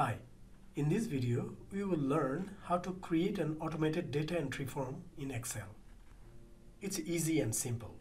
Hi, in this video we will learn how to create an automated data entry form in Excel. It's easy and simple.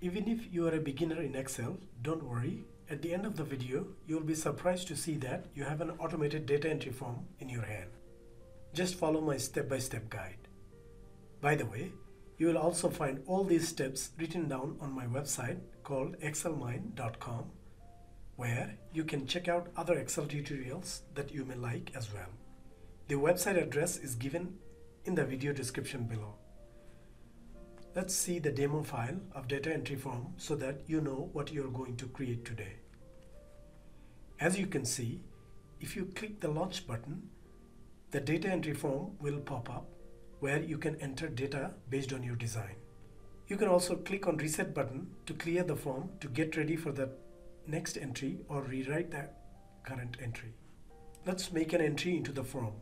Even if you are a beginner in Excel, don't worry. At the end of the video, you'll be surprised to see that you have an automated data entry form in your hand. Just follow my step-by-step -step guide. By the way, you will also find all these steps written down on my website called excelmind.com where you can check out other Excel tutorials that you may like as well. The website address is given in the video description below. Let's see the demo file of data entry form so that you know what you're going to create today. As you can see, if you click the launch button, the data entry form will pop up where you can enter data based on your design. You can also click on reset button to clear the form to get ready for the next entry or rewrite the current entry. Let's make an entry into the form.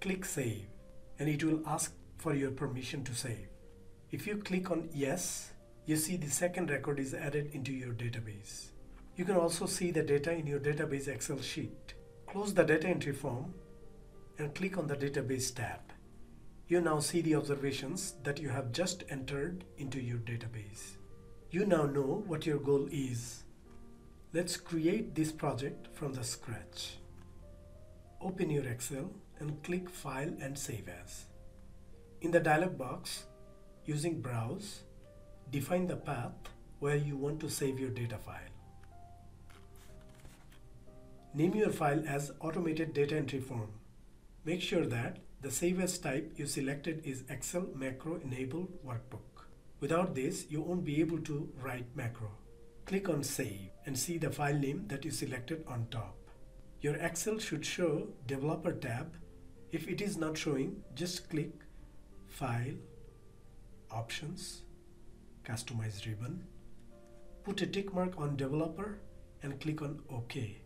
Click Save and it will ask for your permission to save. If you click on Yes, you see the second record is added into your database. You can also see the data in your database Excel sheet. Close the data entry form and click on the database tab. You now see the observations that you have just entered into your database. You now know what your goal is. Let's create this project from the scratch. Open your Excel and click File and Save As. In the dialog box, using Browse, define the path where you want to save your data file. Name your file as automated data entry form. Make sure that the save as type you selected is Excel macro enabled workbook. Without this, you won't be able to write macro. Click on save and see the file name that you selected on top. Your Excel should show developer tab. If it is not showing, just click file, options, customize ribbon, put a tick mark on developer and click on OK.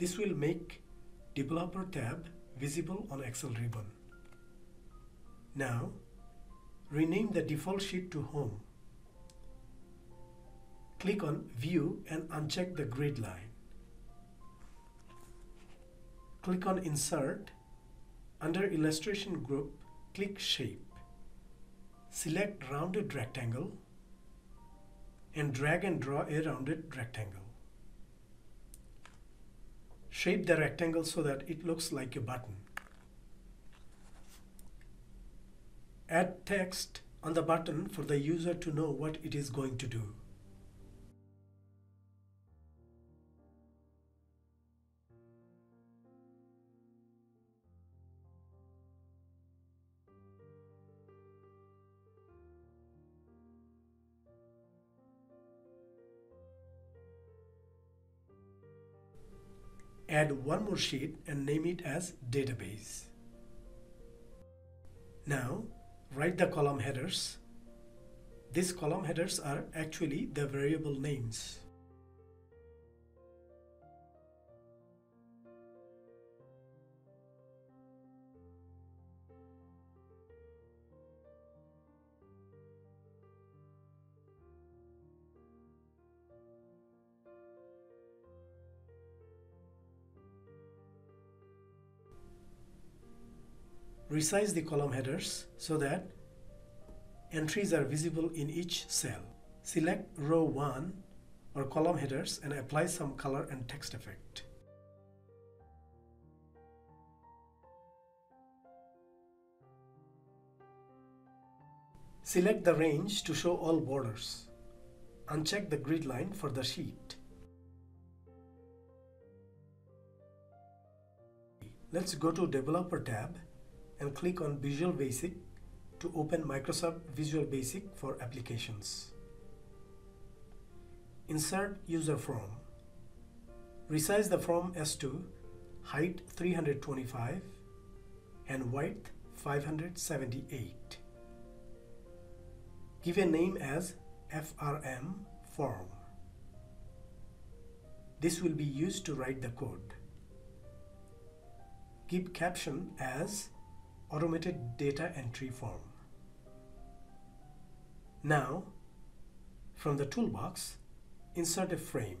This will make Developer tab visible on Excel ribbon. Now, rename the default sheet to Home. Click on View and uncheck the grid line. Click on Insert. Under Illustration Group, click Shape. Select Rounded Rectangle and drag and draw a rounded rectangle. Shape the rectangle so that it looks like a button. Add text on the button for the user to know what it is going to do. Add one more sheet and name it as database. Now write the column headers. These column headers are actually the variable names. Resize the column headers so that entries are visible in each cell. Select row 1 or column headers and apply some color and text effect. Select the range to show all borders. Uncheck the grid line for the sheet. Let's go to Developer tab and click on Visual Basic to open Microsoft Visual Basic for applications. Insert user form. Resize the form as to height 325 and width 578. Give a name as FRM form. This will be used to write the code. give caption as automated data entry form. Now, from the toolbox, insert a frame.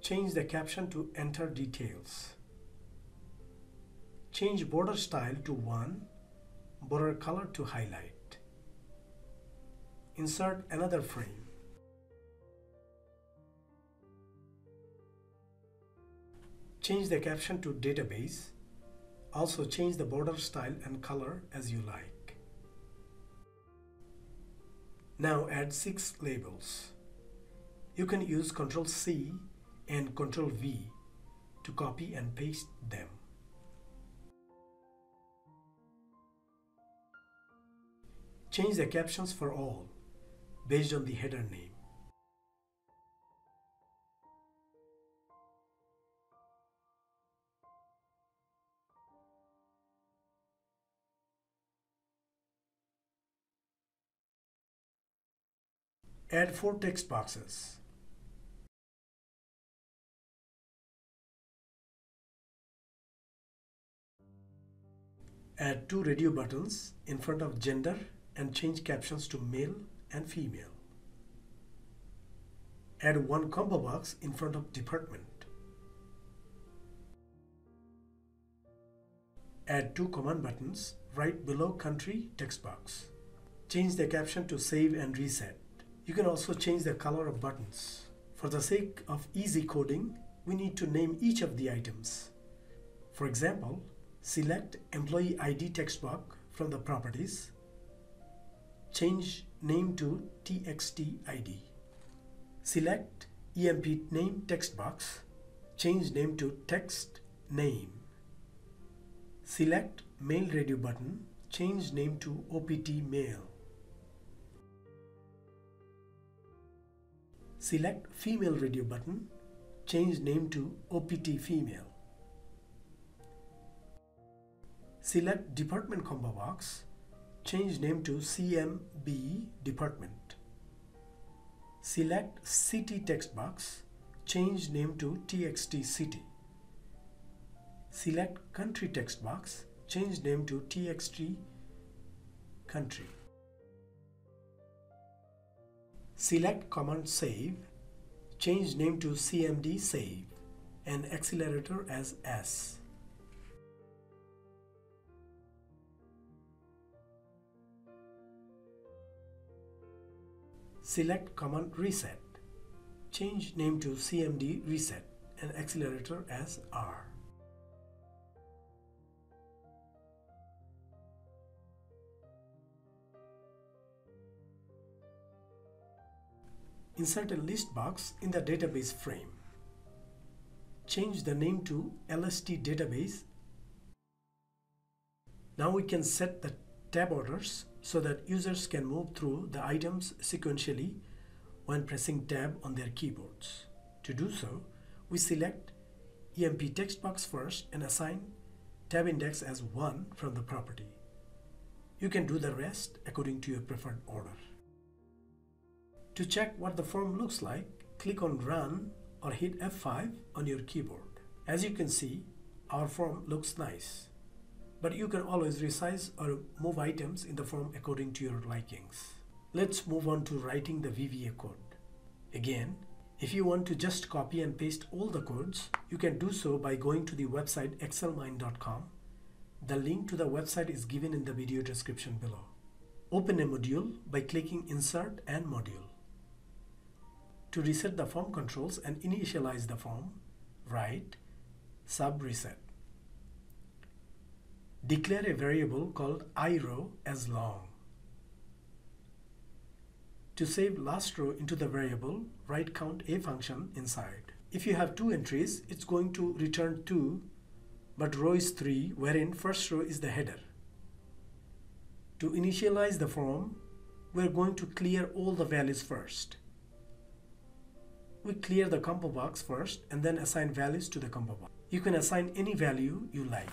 Change the caption to enter details. Change border style to 1, border color to highlight. Insert another frame. Change the caption to database. Also change the border style and color as you like. Now add six labels. You can use Ctrl C and Ctrl V to copy and paste them. Change the captions for all based on the header name. Add four text boxes. Add two radio buttons in front of gender and change captions to male and female. Add one combo box in front of department. Add two command buttons right below country text box. Change the caption to save and reset. You can also change the color of buttons. For the sake of easy coding, we need to name each of the items. For example, select Employee ID text box from the properties. Change name to TXT ID. Select EMP name text box. Change name to text name. Select male radio button. Change name to OPT male. Select female radio button, change name to OPT female. Select department combo box, change name to CMB department. Select city text box, change name to TXT city. Select country text box, change name to TXT country. Select Command Save, change name to CMD Save, and accelerator as S. Select Command Reset, change name to CMD Reset, and accelerator as R. Insert a list box in the database frame. Change the name to LST database. Now we can set the tab orders so that users can move through the items sequentially when pressing tab on their keyboards. To do so, we select EMP text box first and assign tab index as 1 from the property. You can do the rest according to your preferred order. To check what the form looks like, click on Run or hit F5 on your keyboard. As you can see, our form looks nice. But you can always resize or move items in the form according to your likings. Let's move on to writing the VBA code. Again, if you want to just copy and paste all the codes, you can do so by going to the website excelmind.com. The link to the website is given in the video description below. Open a module by clicking Insert and Module. To reset the form controls and initialize the form, write sub reset. Declare a variable called iRow as long. To save last row into the variable, write COUNTA function inside. If you have two entries, it's going to return 2, but row is 3, wherein first row is the header. To initialize the form, we're going to clear all the values first we clear the combo box first and then assign values to the combo box. You can assign any value you like.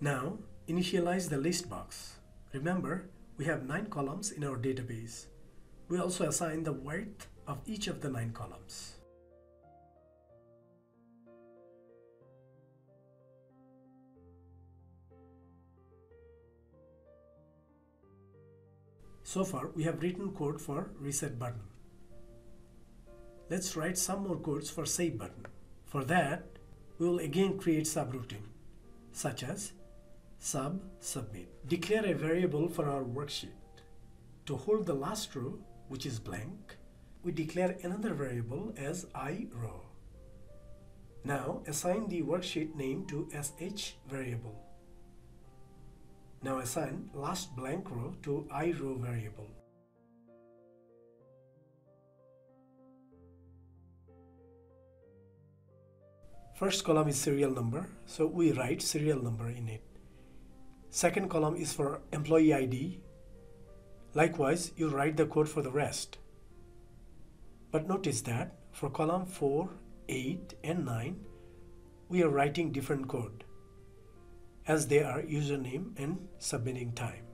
Now, initialize the list box. Remember, we have 9 columns in our database. We also assign the width of each of the 9 columns. So far we have written code for reset button. Let's write some more codes for save button. For that, we will again create subroutine such as sub submit. Declare a variable for our worksheet. To hold the last row, which is blank, we declare another variable as i row. Now assign the worksheet name to sh variable. Now assign last blank row to i row variable. First column is serial number, so we write serial number in it. Second column is for employee ID. Likewise, you write the code for the rest. But notice that for column 4, 8 and 9, we are writing different code as they are username and submitting time.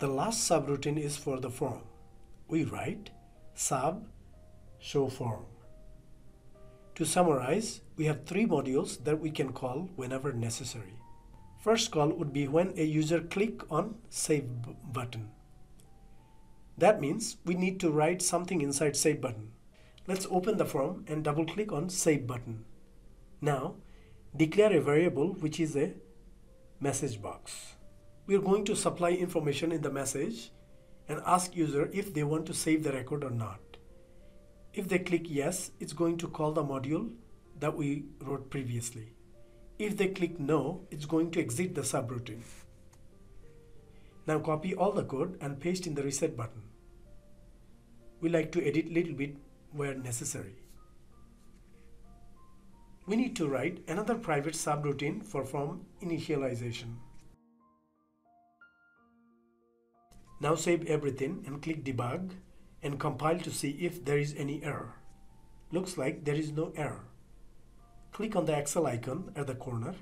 The last subroutine is for the form. We write sub show form. To summarize, we have three modules that we can call whenever necessary. First call would be when a user click on save button. That means we need to write something inside save button. Let's open the form and double click on save button. Now declare a variable which is a message box. We are going to supply information in the message and ask user if they want to save the record or not. If they click yes, it's going to call the module that we wrote previously. If they click no, it's going to exit the subroutine. Now copy all the code and paste in the reset button. We like to edit little bit where necessary. We need to write another private subroutine for form initialization. Now save everything and click debug and compile to see if there is any error. Looks like there is no error. Click on the Excel icon at the corner.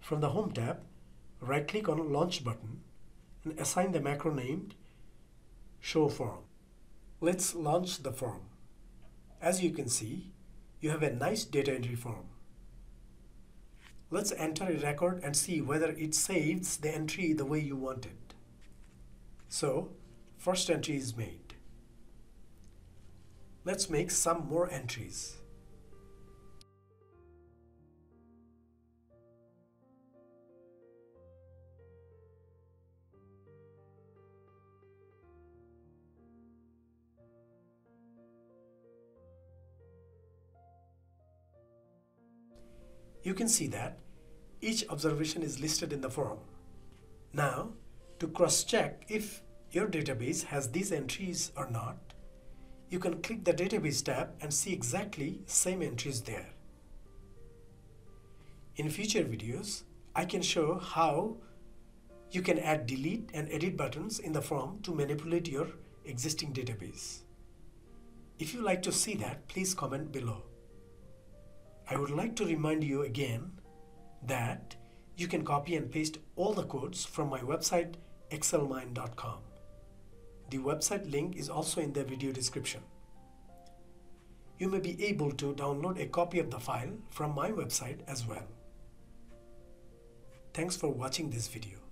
From the Home tab, right-click on Launch button and assign the macro named Show Form. Let's launch the form. As you can see, you have a nice data entry form. Let's enter a record and see whether it saves the entry the way you want it. So, first entry is made. Let's make some more entries. You can see that each observation is listed in the form. Now, to cross-check if your database has these entries or not, you can click the database tab and see exactly same entries there. In future videos, I can show how you can add delete and edit buttons in the form to manipulate your existing database. If you like to see that, please comment below. I would like to remind you again that you can copy and paste all the codes from my website excelmind.com. The website link is also in the video description. You may be able to download a copy of the file from my website as well. Thanks for watching this video.